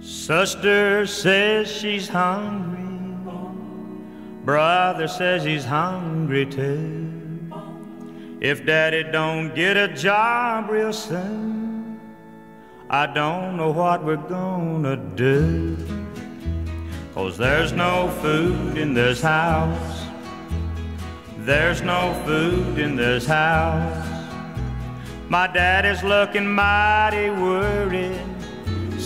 Sister says she's hungry. Brother says he's hungry too. If daddy don't get a job real soon, I don't know what we're gonna do. Cause there's no food in this house. There's no food in this house. My daddy's looking mighty worried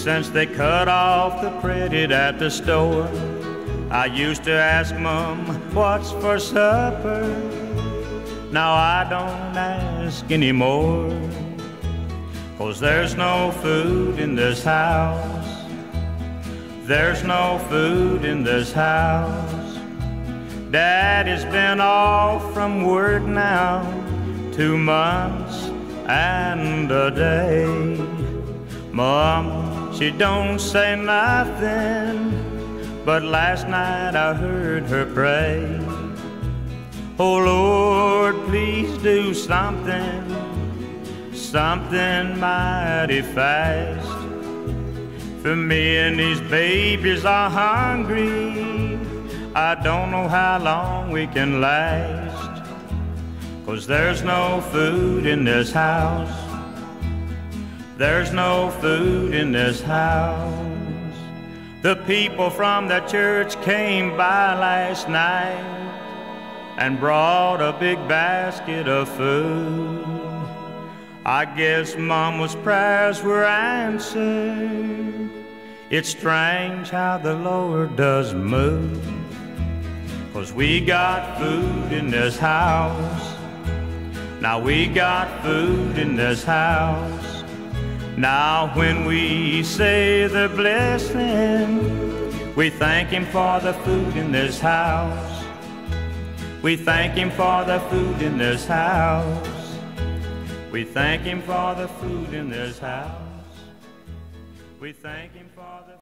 since they cut off the credit at the store. I used to ask Mom, what's for supper? Now I don't ask anymore. Cause there's no food in this house. There's no food in this house. Daddy's been off from work now two months and a day. Mom, she don't say nothing, but last night I heard her pray. Oh Lord, please do something, something mighty fast. For me and these babies are hungry. I don't know how long we can last. Cause there's no food in this house. There's no food in this house. The people from the church came by last night and brought a big basket of food. I guess Mama's prayers were answered. It's strange how the Lord does move. Cause we got food in this house. Now we got food in this house. Now when we say the blessing, we thank Him for the food in this house. We thank Him for the food in this house. We thank Him for the food in this house. We thank Him for the